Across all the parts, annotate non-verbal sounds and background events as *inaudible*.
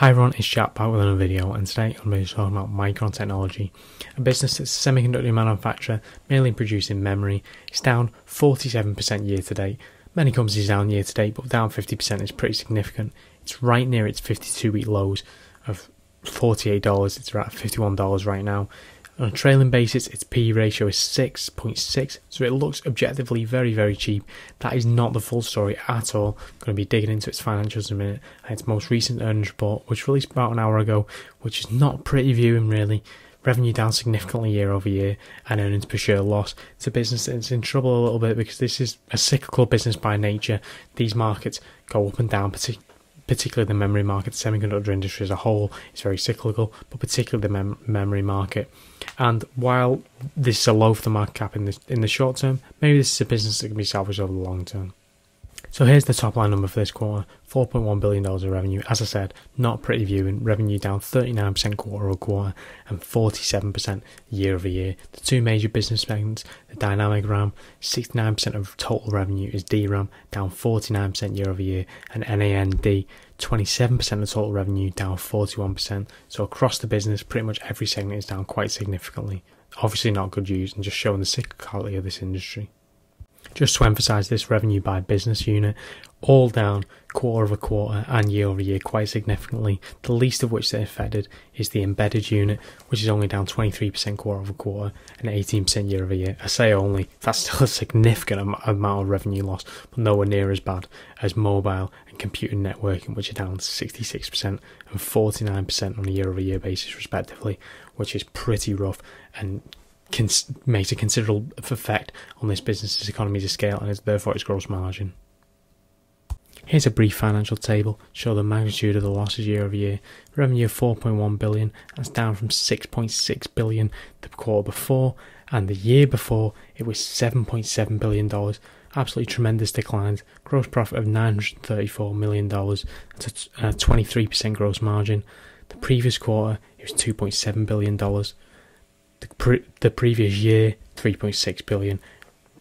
Hi everyone, it's Jack back with another video and today I'm going to be talking about Micron Technology, a business that's a semiconductor manufacturer mainly producing memory. It's down 47% year to date. Many companies down year to date, but down 50% is pretty significant. It's right near its 52 week lows of $48. It's around $51 right now. On a trailing basis, its P ratio is 6.6, so it looks objectively very, very cheap. That is not the full story at all. I'm going to be digging into its financials in a minute. And its most recent earnings report, which released about an hour ago, which is not pretty viewing really. Revenue down significantly year over year and earnings per share loss. It's a business that's in trouble a little bit because this is a cyclical business by nature. These markets go up and down, particularly the memory market, the semiconductor industry as a whole is very cyclical, but particularly the mem- memory market. And while this is a low for the market cap in the in the short term, maybe this is a business that can be salvaged over the long term. So here's the top line number for this quarter $4.1 billion of revenue. As I said, not pretty viewing. Revenue down 39% quarter over quarter and 47% year over year. The two major business segments, the dynamic RAM, 69% of total revenue is DRAM, down 49% year over year, and NAND, 27% of total revenue, down 41%. So across the business, pretty much every segment is down quite significantly. Obviously, not good news and just showing the cyclicality of this industry. Just to emphasize this revenue by business unit, all down quarter over quarter and year over year quite significantly. The least of which they're affected is the embedded unit, which is only down 23% quarter over quarter and 18% year over year. I say only, that's still a significant amount of revenue loss, but nowhere near as bad as mobile and computer networking, which are down 66% and 49% on a year over year basis, respectively, which is pretty rough and cons- makes a considerable effect on this business's economies of scale and is therefore its gross margin. Here's a brief financial table show the magnitude of the losses year over year. Revenue of 4.1 billion, that's down from 6.6 billion the quarter before, and the year before it was 7.7 billion dollars. Absolutely tremendous declines. Gross profit of 934 million dollars, that's a 23% gross margin. The previous quarter it was 2.7 billion dollars the, pre- the previous year 3.6 billion.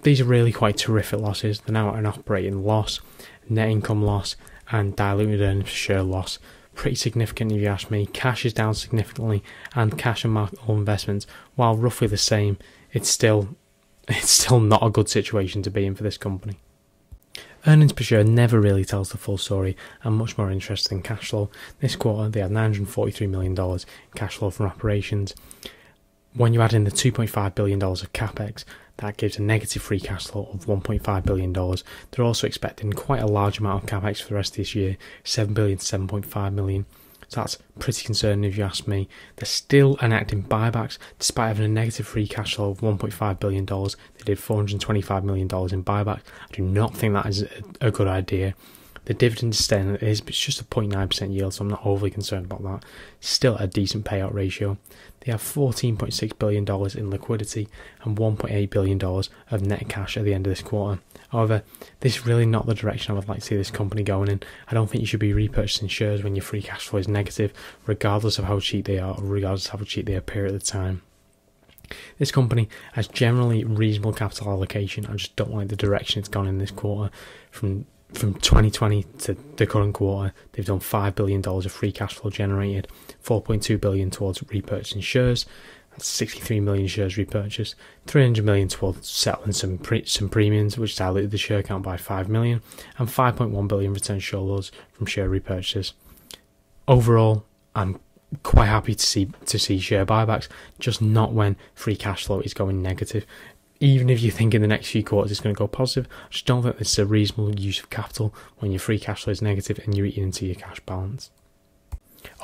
These are really quite terrific losses. They're now at an operating loss, net income loss, and diluted earnings per share loss. Pretty significant, if you ask me. Cash is down significantly, and cash and marketable investments, while roughly the same, it's still *laughs* it's still not a good situation to be in for this company. Earnings per share never really tells the full story and much more interesting cash flow. This quarter, they had $943 million cash flow from operations when you add in the $2.5 billion of capex, that gives a negative free cash flow of $1.5 billion. They're also expecting quite a large amount of capex for the rest of this year, 7 billion to 7.5 million. So that's pretty concerning if you ask me. They're still enacting buybacks despite having a negative free cash flow of $1.5 billion. They did $425 million in buybacks. I do not think that is a good idea. The dividend is staying it is, but it's just a 0.9% yield, so I'm not overly concerned about that. Still a decent payout ratio. They have $14.6 billion in liquidity and $1.8 billion of net cash at the end of this quarter. However, this is really not the direction I would like to see this company going in. I don't think you should be repurchasing shares when your free cash flow is negative, regardless of how cheap they are or regardless of how cheap they appear at the time. This company has generally reasonable capital allocation. I just don't like the direction it's gone in this quarter from from 2020 to the current quarter, they've done $5 billion of free cash flow generated, 4.2 billion towards repurchasing shares, that's 63 million shares repurchased, 300 million towards settling some pre- some premiums, which diluted the share count by 5 million, and 5.1 billion returned shareholders from share repurchases. Overall, I'm quite happy to see to see share buybacks, just not when free cash flow is going negative even if you think in the next few quarters it's going to go positive, I just don't think this is a reasonable use of capital when your free cash flow is negative and you're eating into your cash balance.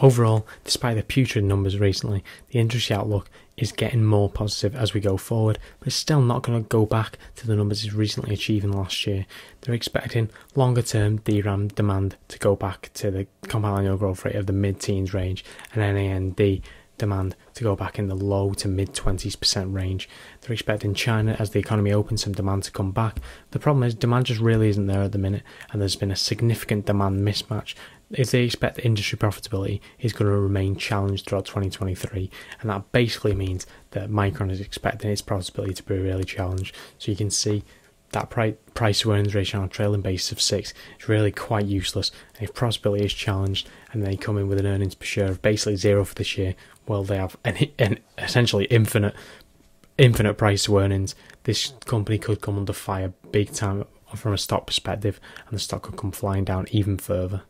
Overall, despite the putrid numbers recently, the industry outlook is getting more positive as we go forward, but it's still not going to go back to the numbers it's recently achieved in last year. They're expecting longer term DRAM demand to go back to the compound annual growth rate of the mid teens range and NAND demand to go back in the low to mid 20% range. They're expecting China, as the economy opens, some demand to come back. The problem is, demand just really isn't there at the minute, and there's been a significant demand mismatch. If they expect industry profitability is going to remain challenged throughout 2023, and that basically means that Micron is expecting its profitability to be really challenged. So you can see that price to earnings ratio on a trailing basis of 6 is really quite useless. And if profitability is challenged and they come in with an earnings per share of basically zero for this year, well, they have an, *laughs* an essentially infinite infinite price to earnings. This company could come under fire big time from a stock perspective, and the stock could come flying down even further.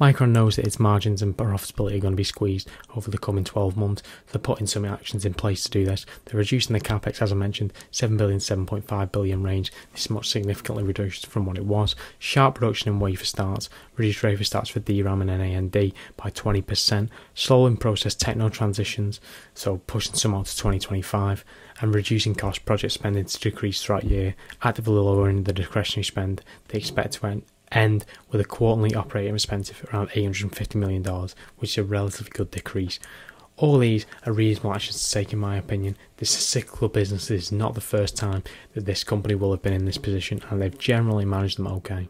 Micron knows that its margins and profitability are going to be squeezed over the coming 12 months. They're putting some actions in place to do this. They're reducing the capex, as I mentioned, 7 billion, 7.5 billion range. This is much significantly reduced from what it was. Sharp reduction in wafer starts, reduced wafer starts for DRAM and NAND by 20%, Slow in process techno transitions, so pushing some out to 2025, and reducing cost project spending to decrease throughout year, actively lowering the discretionary spend. They expect to end with a quarterly operating expense of around $850 million, which is a relatively good decrease. All these are reasonable actions to take, in my opinion. This is cyclical business. This is not the first time that this company will have been in this position, and they've generally managed them okay.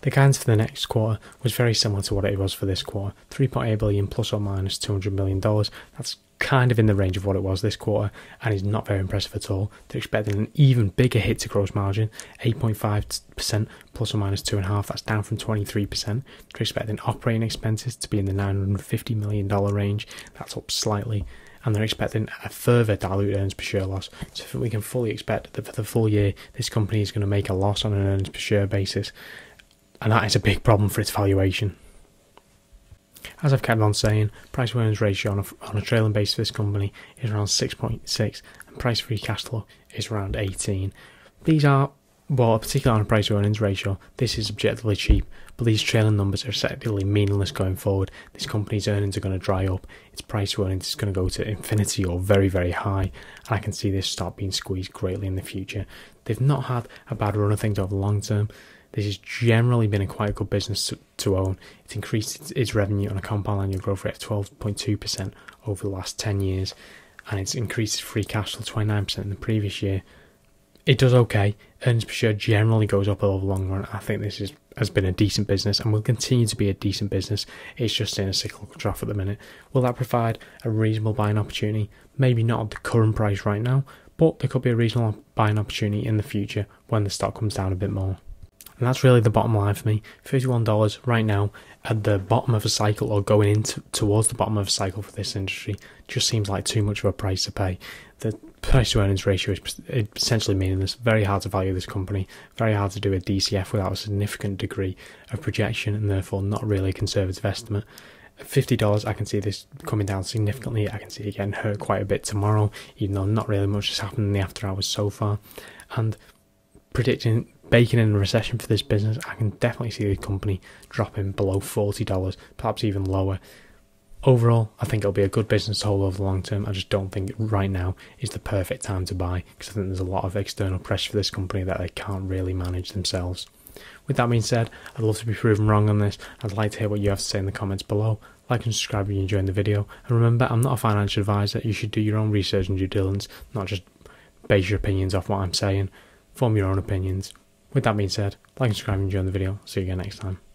The guidance for the next quarter was very similar to what it was for this quarter 3.8 billion plus or minus 200 million dollars. That's kind of in the range of what it was this quarter and is not very impressive at all. They're expecting an even bigger hit to gross margin, 8.5% plus or minus 2.5%, that's down from 23%. They're expecting operating expenses to be in the $950 million range, that's up slightly. And they're expecting a further diluted earnings per share loss. So we can fully expect that for the full year, this company is going to make a loss on an earnings per share basis. And that is a big problem for its valuation. As I've kept on saying, price earnings ratio on a, on a trailing basis for this company is around 6.6 and price free cash flow is around 18. These are, well, particularly on a price earnings ratio, this is objectively cheap, but these trailing numbers are effectively meaningless going forward. This company's earnings are going to dry up, its price earnings is going to go to infinity or very, very high, and I can see this start being squeezed greatly in the future. They've not had a bad run of things over the long term. This has generally been a quite good business to, to own. It's increased its, revenue on a compound annual growth rate of 12.2% over the last 10 years, and it's increased free cash flow 29% in the previous year. It does okay. Earnings per share generally goes up over the long run. I think this is, has been a decent business and will continue to be a decent business. It's just in a cyclical trough at the minute. Will that provide a reasonable buying opportunity? Maybe not at the current price right now, but there could be a reasonable buying opportunity in the future when the stock comes down a bit more. And that's really the bottom line for me. $51 right now at the bottom of a cycle or going into towards the bottom of a cycle for this industry just seems like too much of a price to pay. The price to earnings ratio is essentially meaningless. Very hard to value this company. Very hard to do a DCF without a significant degree of projection and therefore not really a conservative estimate. fifty dollars, I can see this coming down significantly. I can see it getting hurt quite a bit tomorrow, even though not really much has happened in the after hours so far. And predicting baking in a recession for this business, I can definitely see the company dropping below $40, perhaps even lower. Overall, I think it'll be a good business to hold over the long term. I just don't think right now is the perfect time to buy because I think there's a lot of external pressure for this company that they can't really manage themselves. With that being said, I'd love to be proven wrong on this. I'd like to hear what you have to say in the comments below. Like and subscribe if you enjoyed the video. And remember, I'm not a financial advisor. You should do your own research and due diligence, not just base your opinions off what I'm saying. Form your own opinions. With that being said, like and subscribe and enjoy the video. See you again next time.